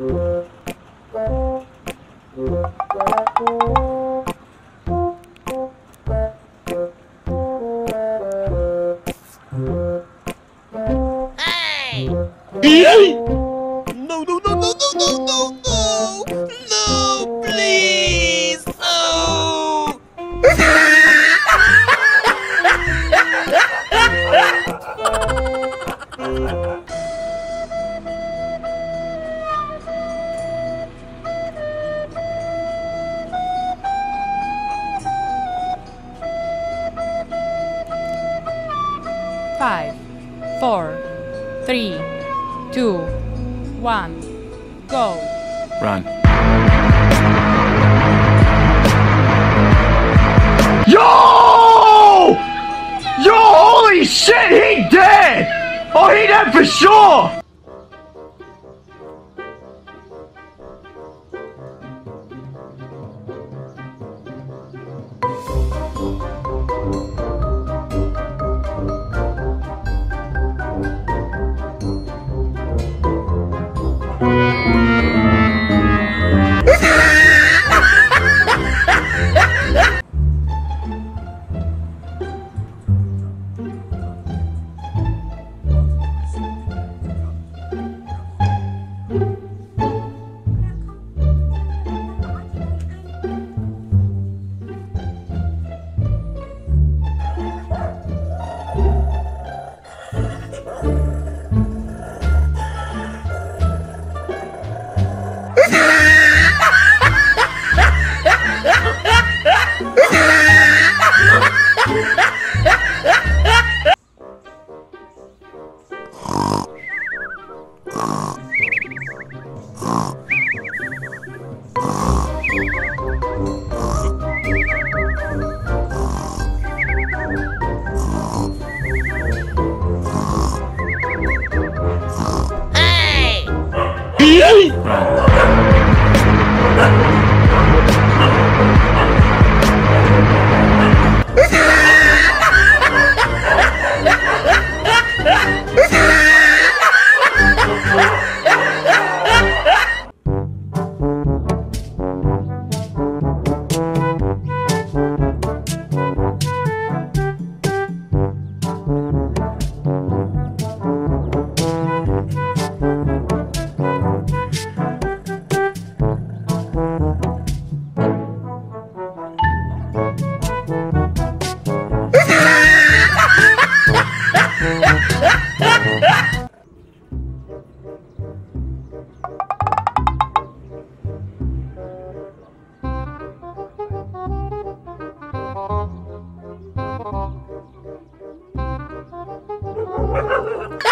Thank Five, four, three, two, one, go. Run. Yo! Yo, holy shit, he dead! Oh, he dead for sure! Hey! ¡Ah!